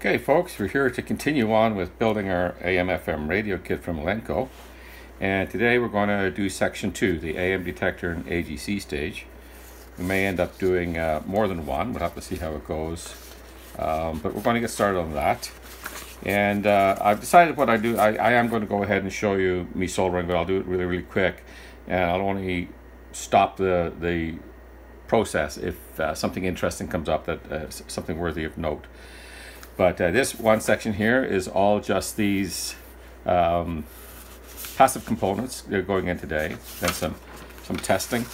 Okay, folks, we're here to continue on with building our AM/FM radio kit from Elenco. And today we're going to do section two, the AM detector and AGC stage. We may end up doing uh, more than one. We'll have to see how it goes. Um, but we're going to get started on that. And uh, I've decided what I do. I, I am going to go ahead and show you me soldering, but I'll do it really, really quick. And I'll only stop the, the process if uh, something interesting comes up that uh, something worthy of note. But uh, this one section here is all just these um, passive components they're going in today. Then some, some testing.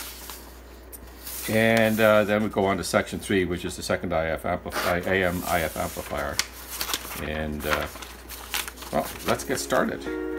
And uh, then we go on to section three, which is the second IF amplify, AM IF amplifier. And uh, well, let's get started.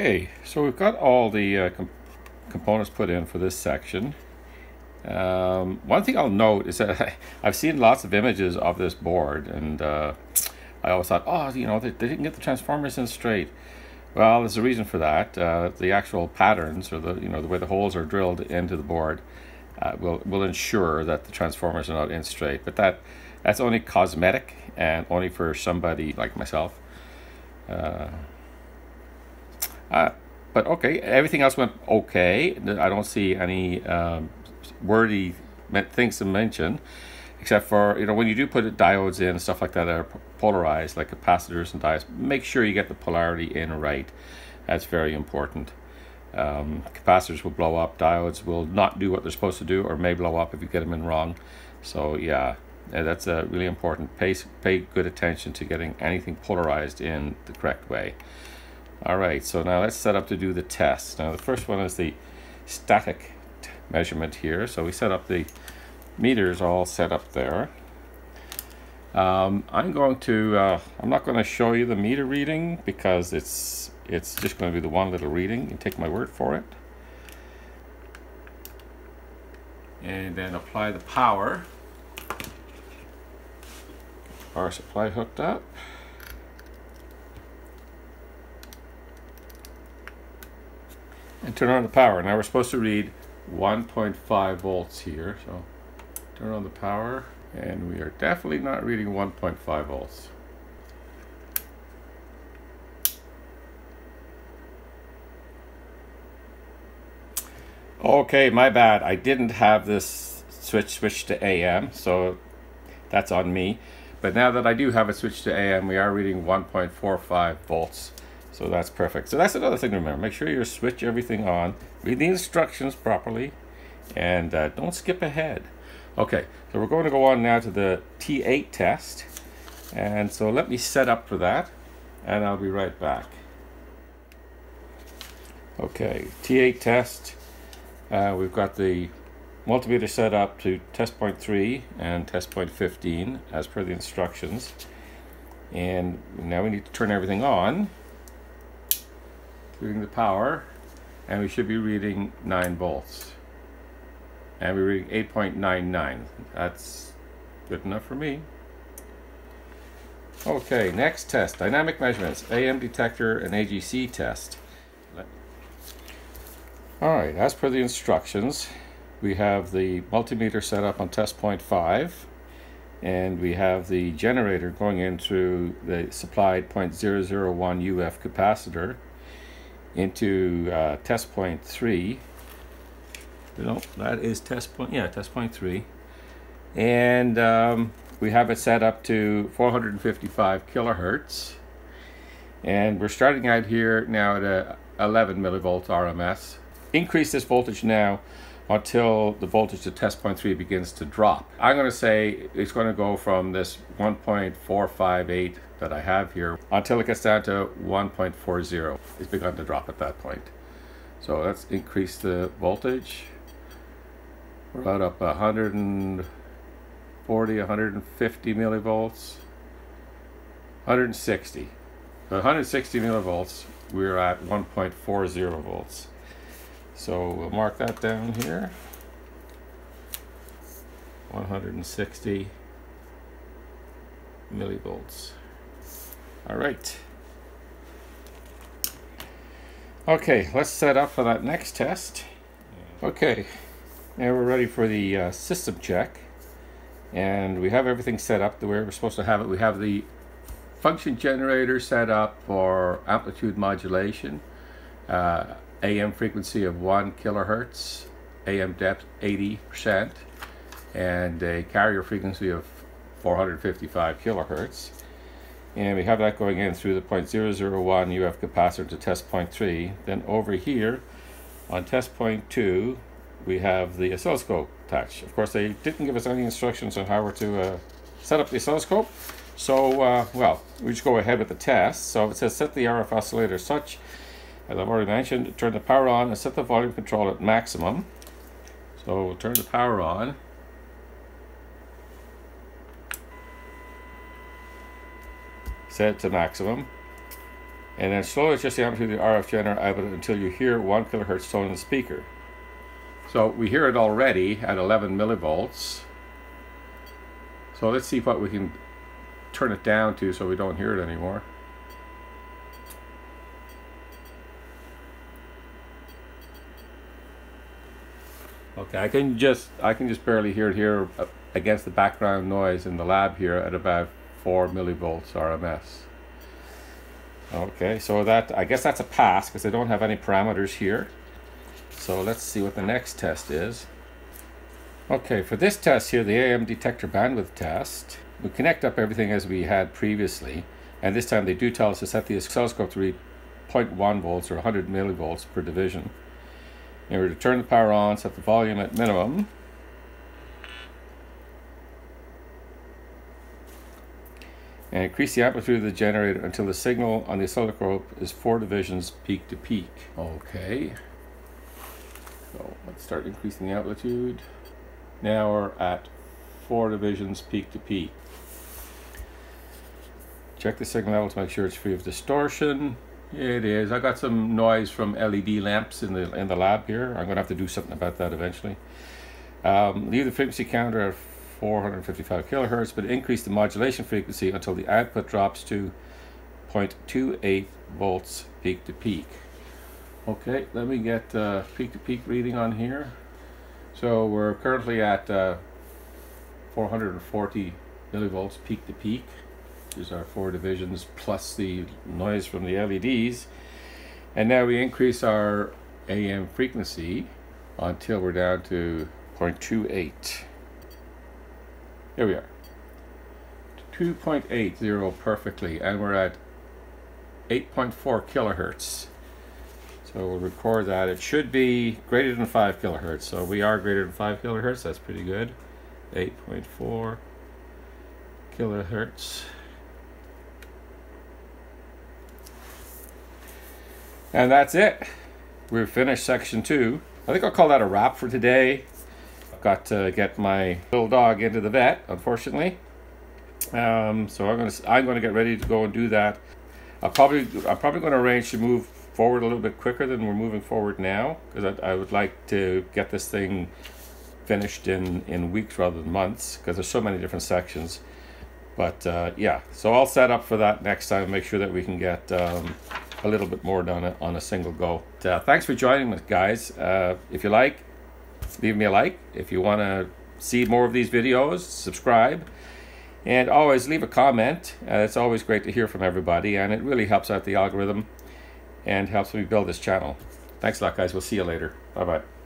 Okay, so we've got all the uh, com components put in for this section. Um, one thing I'll note is that I've seen lots of images of this board, and uh, I always thought, oh, you know, they, they, didn't get the transformers in straight. Well, there's a reason for that. Uh, the actual patterns, or the you know the way the holes are drilled into the board, uh, will will ensure that the transformers are not in straight. But that that's only cosmetic and only for somebody like myself. Uh, but okay, everything else went okay. I don't see any um, wordy things to mention, except for you know when you do put diodes in and stuff like that that are polarized, like capacitors and diodes. Make sure you get the polarity in right. That's very important. Um, capacitors will blow up. Diodes will not do what they're supposed to do, or may blow up if you get them in wrong. So yeah, that's uh, really important. Pay pay good attention to getting anything polarized in the correct way. All right, so now let's set up to do the test. Now the first one is the static measurement here. So we set up the meters all set up there. Um, I'm going to, uh, I'm not going to show you the meter reading because it's, it's just going to be the one little reading. You take my word for it. And then apply the power. Power supply hooked up. And turn on the power. Now we're supposed to read 1.5 volts here. So turn on the power and we are definitely not reading 1.5 volts. Okay, my bad. I didn't have this switch switched to AM, so that's on me. But now that I do have it switched to AM, we are reading 1.45 volts. So that's perfect. So that's another thing to remember. Make sure you switch everything on, read the instructions properly, and uh, don't skip ahead. Okay, so we're going to go on now to the T8 test. And so let me set up for that, and I'll be right back. Okay, T8 test. Uh, we've got the multimeter set up to test point 3 and test point 15 as per the instructions. And now we need to turn everything on reading the power, and we should be reading 9 volts. And we're reading 8.99. That's good enough for me. Okay, next test, dynamic measurements, AM detector and AGC test. All right, as per the instructions, we have the multimeter set up on test point 5 and we have the generator going in through the supplied 0.001 UF capacitor into uh, test point three. No, that is test point, yeah, test point three. And um, we have it set up to 455 kilohertz. And we're starting out here now at a 11 millivolts RMS. Increase this voltage now until the voltage to test point 3 begins to drop. I'm going to say it's going to go from this 1.458 that I have here until it gets down to 1.40. It's begun to drop at that point. So let's increase the voltage. We're about up 140, 150 millivolts, 160. 160 millivolts, we're at 1.40 volts. So we'll mark that down here. 160 millivolts. All right. Okay, let's set up for that next test. Okay, now we're ready for the uh, system check. And we have everything set up the way we're supposed to have it. We have the function generator set up for amplitude modulation, uh, AM frequency of 1 kilohertz, AM depth 80%, and a carrier frequency of 455 kilohertz. And we have that going in through the 0.001 UF capacitor to test point 3. Then over here on test point 2, we have the oscilloscope attached. Of course, they didn't give us any instructions on how to uh, set up the oscilloscope. So, uh, well, we just go ahead with the test. So it says set the RF oscillator such, as I've already mentioned, turn the power on and set the volume control at maximum. So we'll turn the power on. Set it to maximum. And then slowly adjust the amplitude of the RF generator output until you hear 1 kilohertz tone in the speaker. So we hear it already at 11 millivolts. So let's see what we can turn it down to so we don't hear it anymore. Okay, I can just I can just barely hear it here uh, against the background noise in the lab here at about 4 millivolts RMS. Okay, so that I guess that's a pass because I don't have any parameters here. So let's see what the next test is. Okay, for this test here, the AM detector bandwidth test, we connect up everything as we had previously, and this time they do tell us to set the oscilloscope to read 0.1 volts or 100 millivolts per division. We're to turn the power on, set the volume at minimum. And increase the amplitude of the generator until the signal on the oscilloscope is four divisions peak to peak. Okay. So let's start increasing the amplitude. Now we're at four divisions peak to peak. Check the signal level to make sure it's free of distortion. It is. I got some noise from LED lamps in the in the lab here. I'm gonna have to do something about that eventually. Um, leave the frequency counter at 455 kilohertz, but increase the modulation frequency until the output drops to 0.28 volts peak to peak. Okay, let me get uh, peak to peak reading on here. So we're currently at uh, 440 millivolts peak to peak. These are four divisions plus the noise from the LEDs. And now we increase our AM frequency until we're down to 0.28. Here we are. 2.80 perfectly, and we're at 8.4 kilohertz. So we'll record that. It should be greater than 5 kilohertz. So we are greater than 5 kilohertz. That's pretty good. 8.4 kilohertz. And that's it. We've finished section two. I think I'll call that a wrap for today. I've got to get my little dog into the vet, unfortunately. Um, so I'm gonna I'm gonna get ready to go and do that. I'll probably I'm probably going to arrange to move forward a little bit quicker than we're moving forward now because I, I would like to get this thing finished in in weeks rather than months because there's so many different sections. But uh, yeah, so I'll set up for that next time. Make sure that we can get um, a little bit more done on a single go. Uh, thanks for joining us, guys. Uh, if you like, leave me a like. If you want to see more of these videos, subscribe. And always leave a comment. Uh, it's always great to hear from everybody, and it really helps out the algorithm and helps me build this channel. Thanks a lot, guys. We'll see you later. Bye bye.